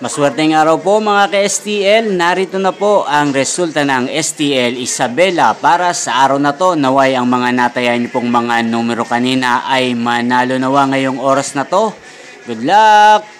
Maswerteng araw po mga ka-STL, narito na po ang resulta ng STL Isabela para sa araw na to. Naway ang mga natayan niyo pong mga numero kanina ay manalo nawa ngayong oras na to. Good luck!